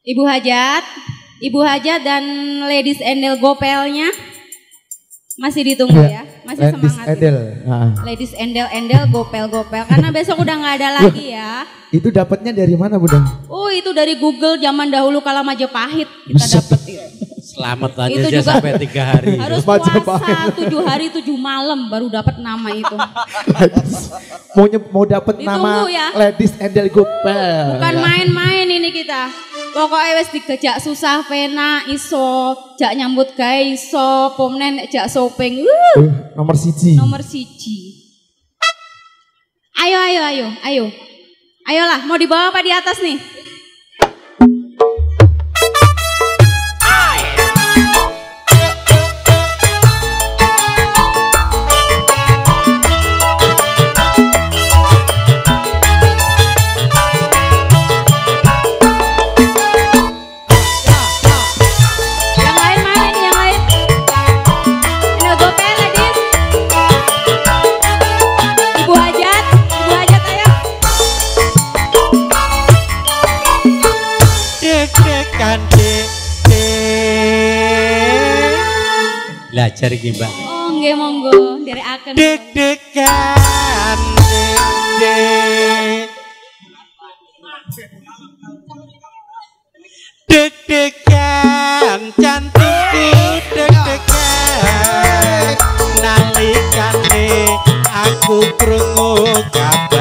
Ibu Hajat, Ibu Hajat dan Ladies Endel Gopelnya masih ditunggu ya, masih Ladies semangat. Endel. Nah, Ladies Endel Endel Gopel Gopel karena besok udah nggak ada lagi ya. itu dapatnya dari mana Bunda? Oh itu dari Google zaman dahulu kala Majapahit kita dapet itu. Selamat aja Itu juga sampai tiga hari. Harus Majapahit. puasa tujuh hari tujuh malam baru dapat nama itu. mau mau dapat nama ya. Ladies Endel Gopel. Bukan main-main ini kita. Pokoknya wes digejak susah pena iso, jak nyambut gawe iso, pomnen jak sopeng. Wuh, Eh, nomor siji. nomor siji. Ayo ayo ayo ayo. Ayolah, mau di bawah apa di atas nih? Deg. Belajar iki mbak. Oh nggih monggo, nderekaken. Deg-degan deg deg. Deg-degan cantikku deg-degan Nalikane aku krungu kabare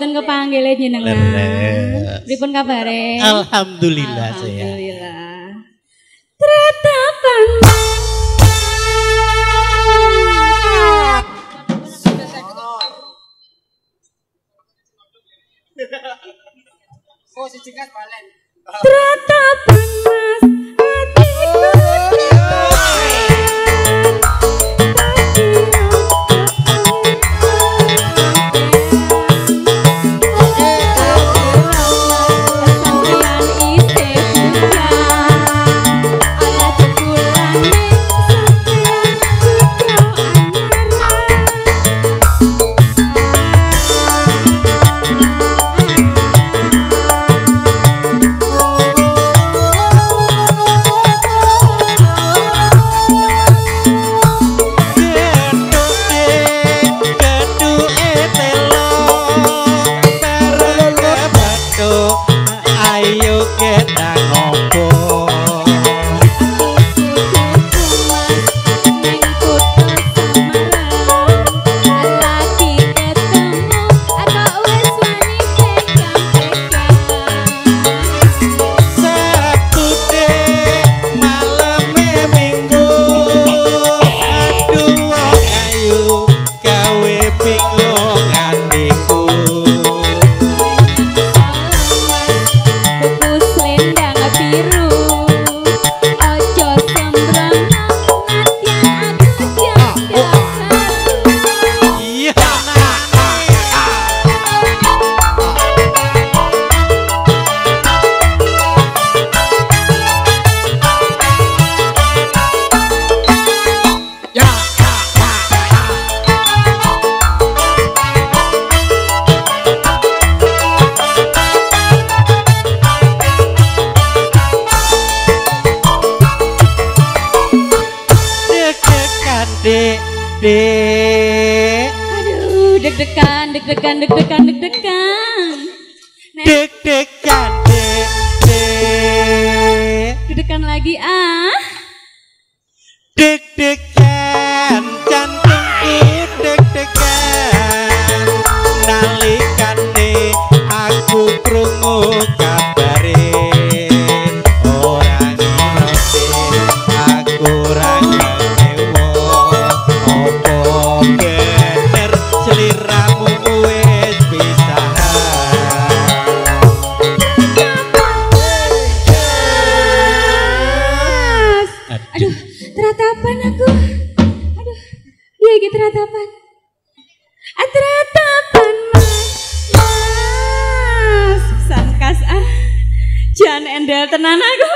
mboten kepanggil jenengan. Leres. Pripun kabare? Alhamdulillah saya. Alhamdulillah. Teratapan. Dek Aduh, deg-degan, deg-degan, deg-degan, deg-degan. Tenan aku.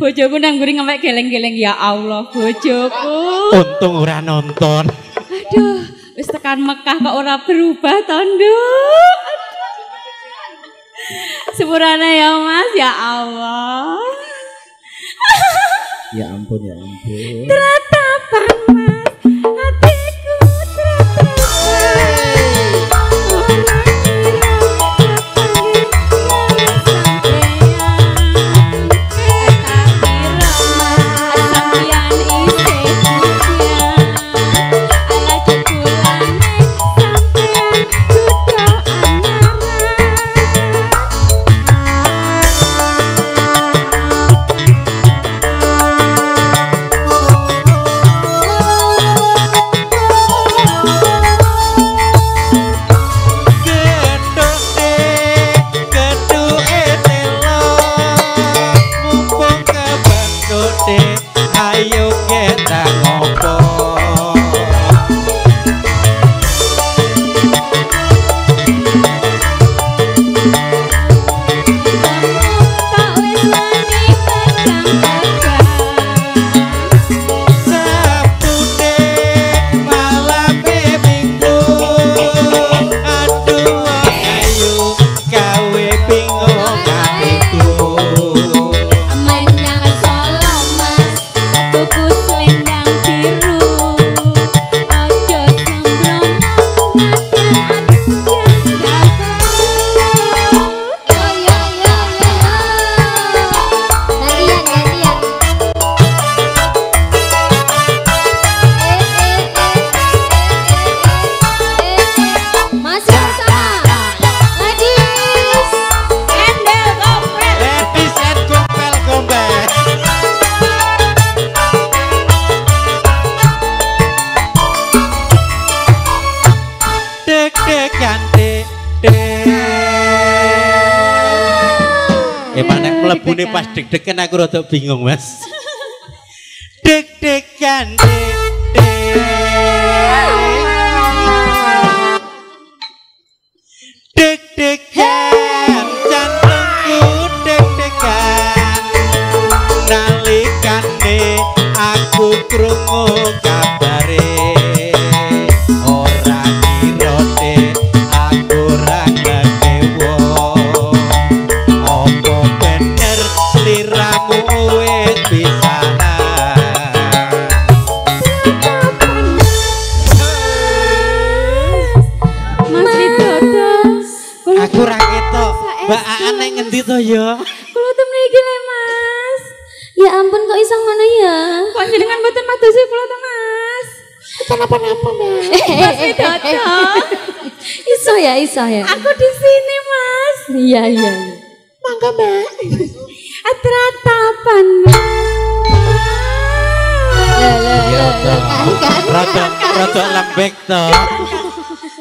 Bojoku nang mburi ngemek geleng-geleng ya Allah, bojoku. Untung ora nonton. Aduh, wis tekan Mekah kok ora berubah tondo. Sepurane ya Mas, ya Allah. Ya ampun ya ampun. Teratapan Eh mana melebuni pas deg-degan aku rada bingung mas. Deg-degan Deg-degan. Jantungku deg-degan. Nalikane aku krungu kabare Mbak Aan nang ngendi to ya? kula temen iki le Mas. Ya ampun kok iseng ngono ya? Kok jenengan mboten madosi kula to Mas? Kenapa-napa, Mbak? Mas Widodo. iso ya, iso ya. Aku di sini Mas. Iya, iya. Mangga Mbak. Atratapan kan. Rada rada lembek to.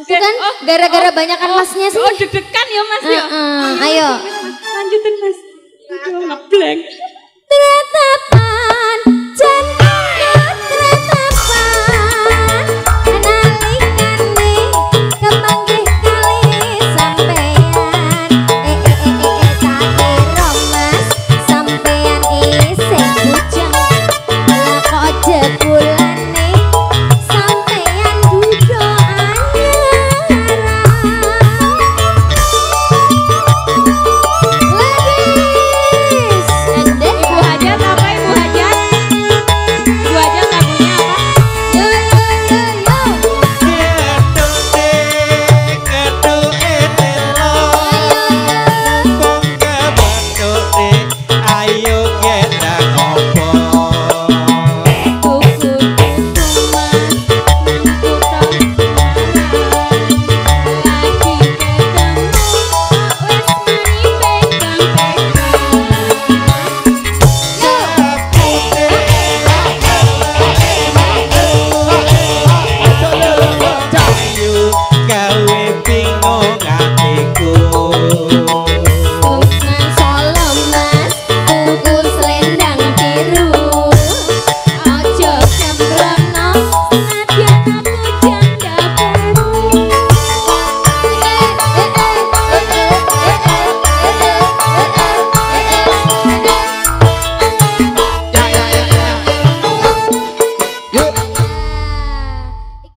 Itu kan gara-gara banyakan masnya sih. Oh deg-degan ya Mas ya. Heeh, ayo. Lanjutin Mas. Aduh ngeblank.